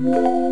Música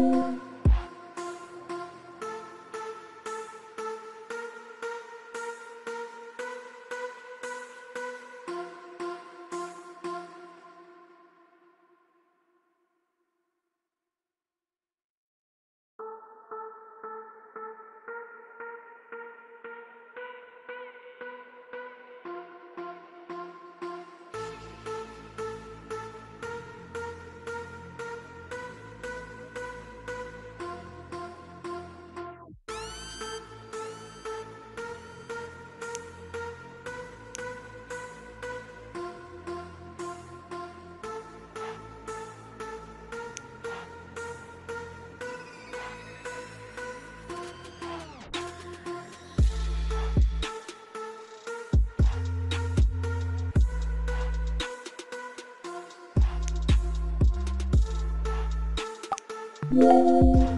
Música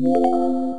Yeah.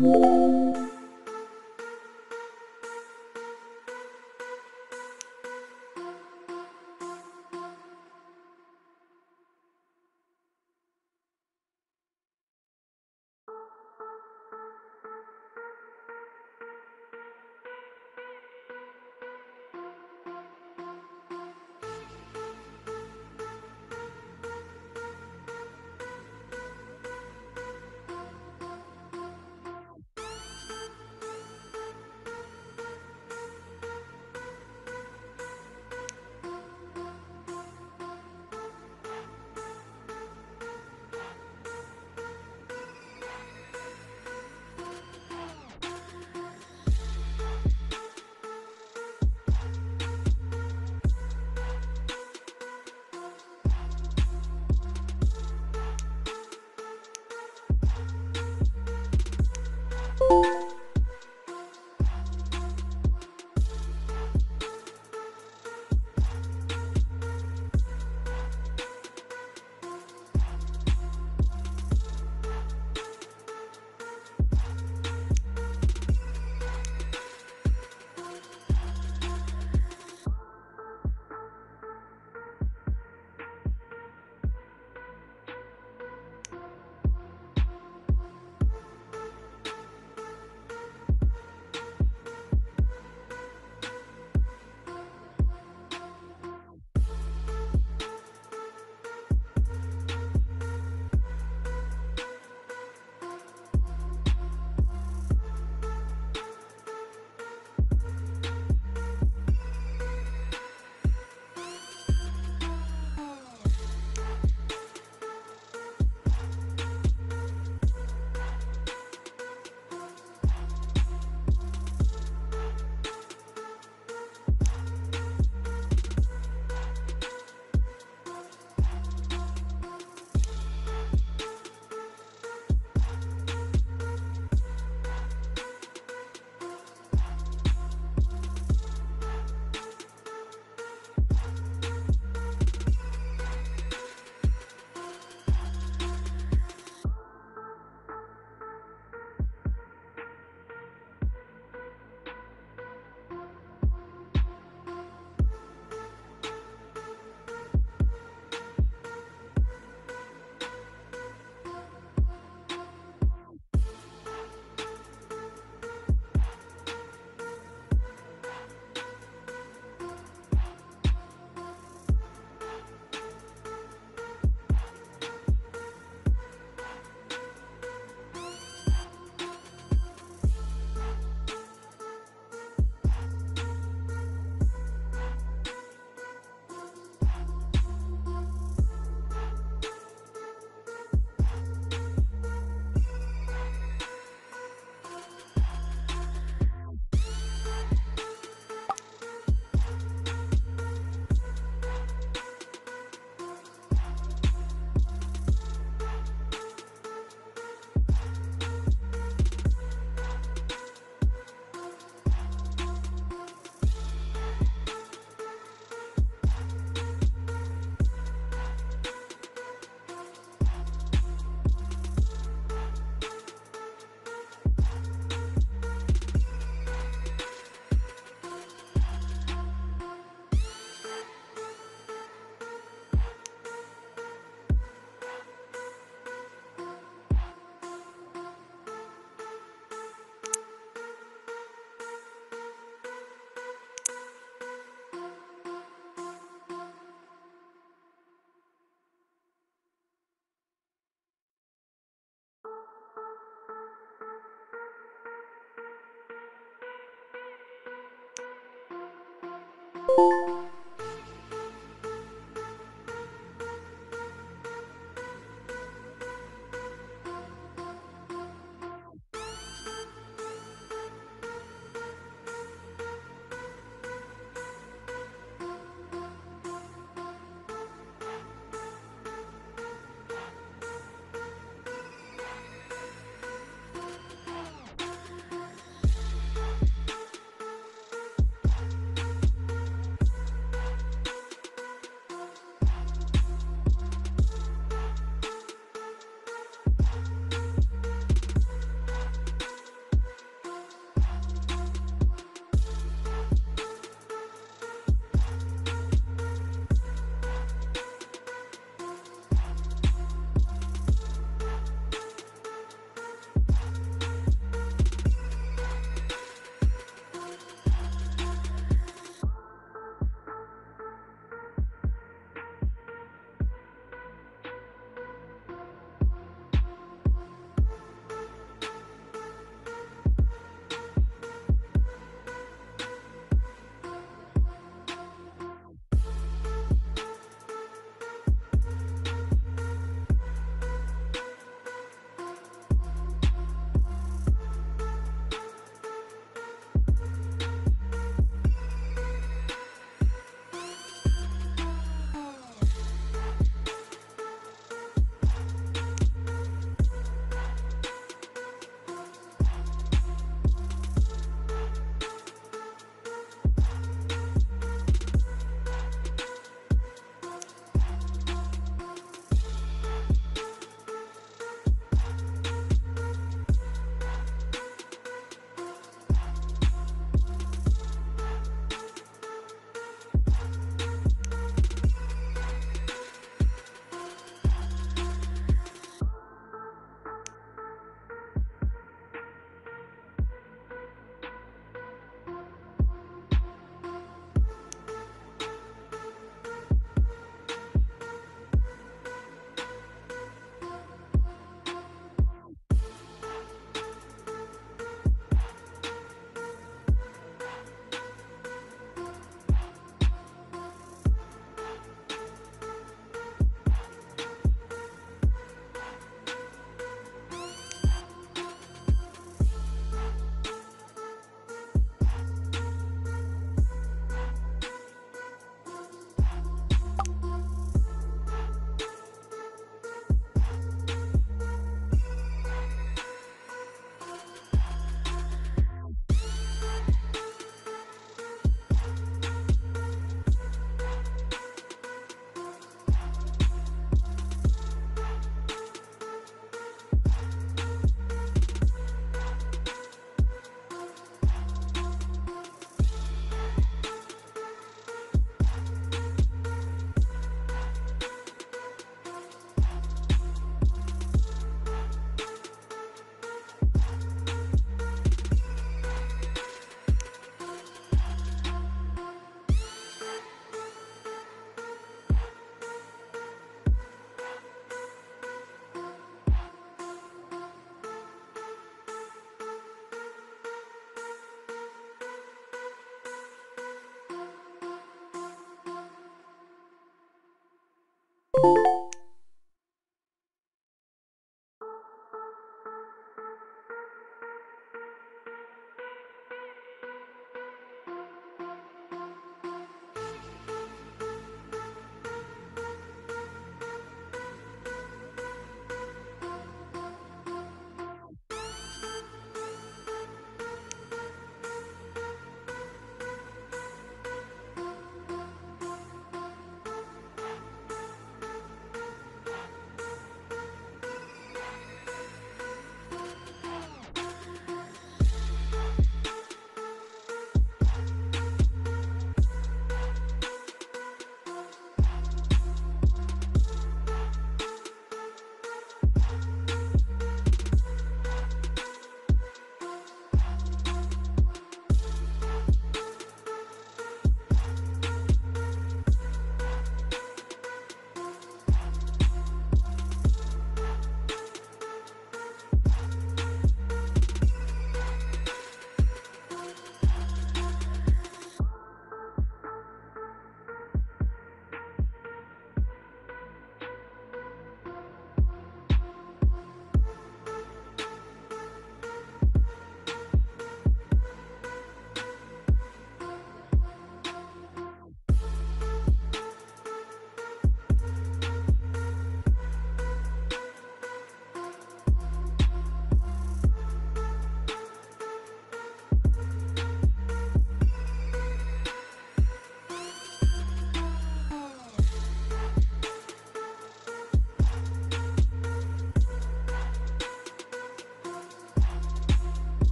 Música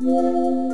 Música